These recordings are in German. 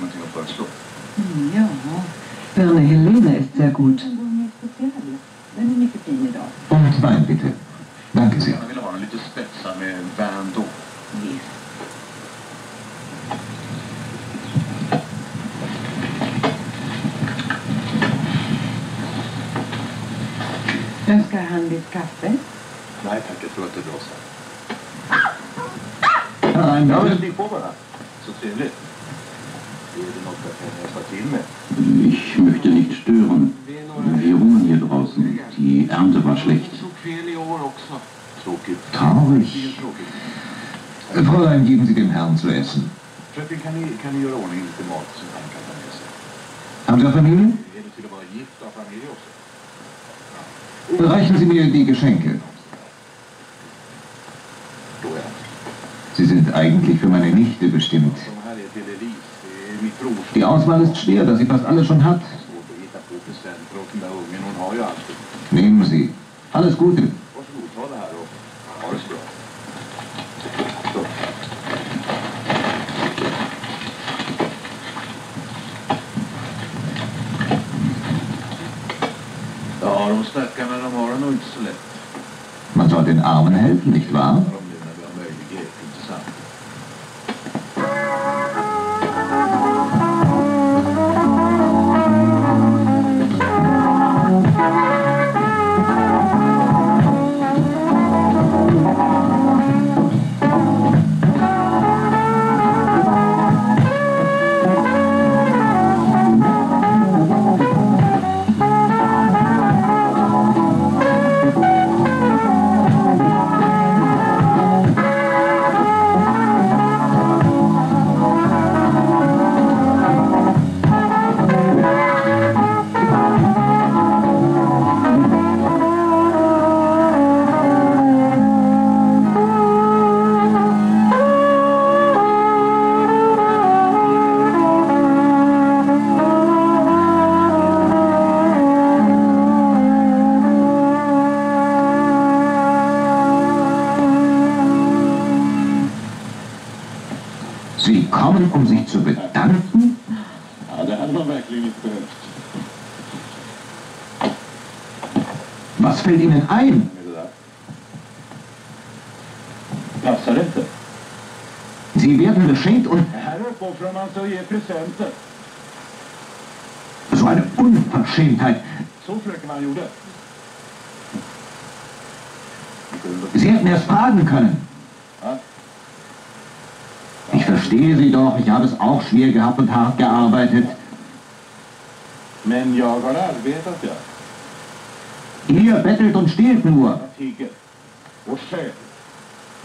någonting att föreslå? Mm, ja, Birne Helene ist sehr gut. Und Wein bitte. Danke sehr. Önskar han ditt kaffe? Nej tack, jag tror att det är bra så. Herein Ja, men bitte. stig på bara. Så trevligt. Jag? Ich möchte nicht stören. Wir hungern hier draußen. Die Ernte war schlecht. Traurig. Fräulein, geben Sie dem Herrn zu essen. Haben Sie Familie? Familj också? Reichen Sie mir die Geschenke. Då är Sie sind eigentlich für meine Nichte bestimmt. Die Auswahl ist schwer, da sie fast alles schon hat. Nehmen Sie. Alles Gute. Man soll den Armen helfen, nicht wahr? Was fällt Ihnen ein? Passar? Sie werden beschenkt und Här uppoffrar man sig och ger presenter. so eine Unverschämtheit. Gjorde. Sie hätten erst fragen können. Ich verstehe Sie doch, ich habe es auch schwer gehabt und hart gearbeitet. Men jag har arbetat, ja. Ihr bettelt und stehlt nur.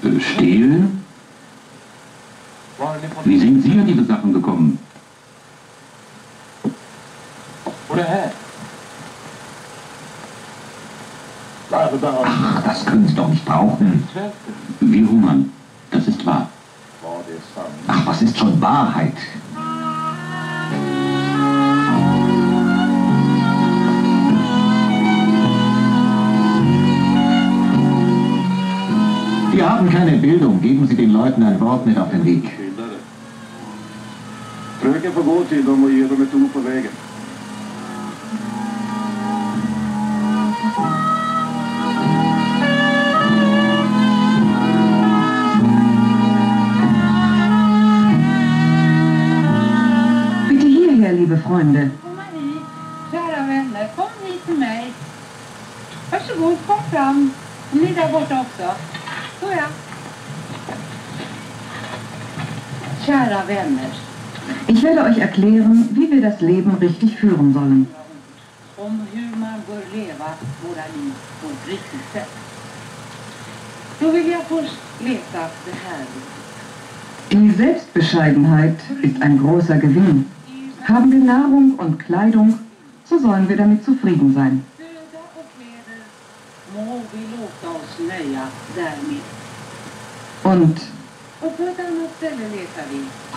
Äh, Stehlen? Wie sind Sie an diese Sachen gekommen? Ach, das können Sie doch nicht brauchen. Wir hungern. Das ist wahr. Ach, was ist schon Wahrheit? Wir haben keine Bildung. Geben Sie den Leuten ein Wort mit auf den Weg. Bildade. Fröken får gå till dem och ge dem ett ord på vägen. Bitte hierher, liebe Freunde. Kära vänner. Kom hit till mig. Varsågod, kom fram. Ni där borta också. Såja. Kära vänner. Ich werde euch erklären, wie wir das Leben richtig führen sollen. Om hur man bör leva våra liv på ett riktigt sätt. Då vill jag först läsa det här. Die Selbstbescheidenheit ist ein großer Gewinn. Haben wir Nahrung und Kleidung, so sollen wir damit zufrieden sein. Må vi låta oss nöja därmed. Und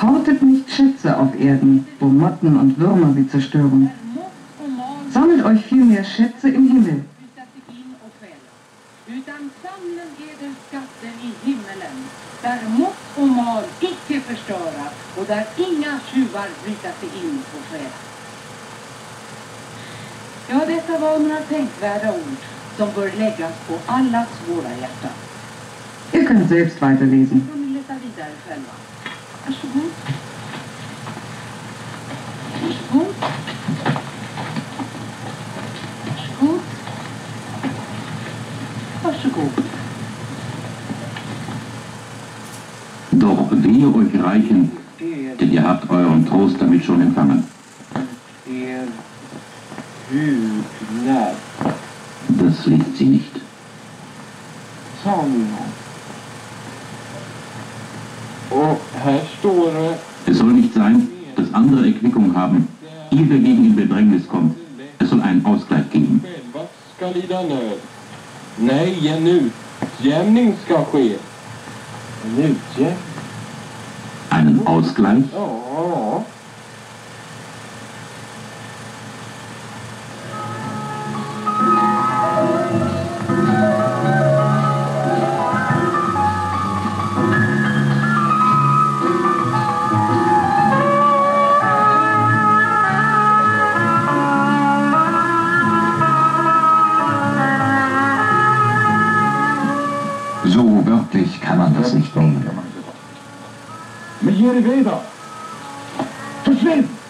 hortet nicht Schätze auf Erden, wo Motten und Würmer sie zerstören. Sammelt euch vielmehr Schätze im Himmel, och skälla. Utan samlen eder skatter i himmelen, där mått och mal icke förstöra och där inga tjuvar bryta sig in och stjäla. Ja, detta var några tänkvärda ord som bör läggas på allas våra hjärtan. Ihr könnt selbst weiterlesen. Doch wehe euch Reichen, denn ihr habt euren Trost damit schon empfangen. Das liest sie nicht. Som. Och här står det Es soll nicht sein, dass andere Erquickung haben, ihr dagegen in Bedrängnis kommt. Es soll einen Ausgleich geben. Einen Ausgleich? Ja. Das nicht nehmen.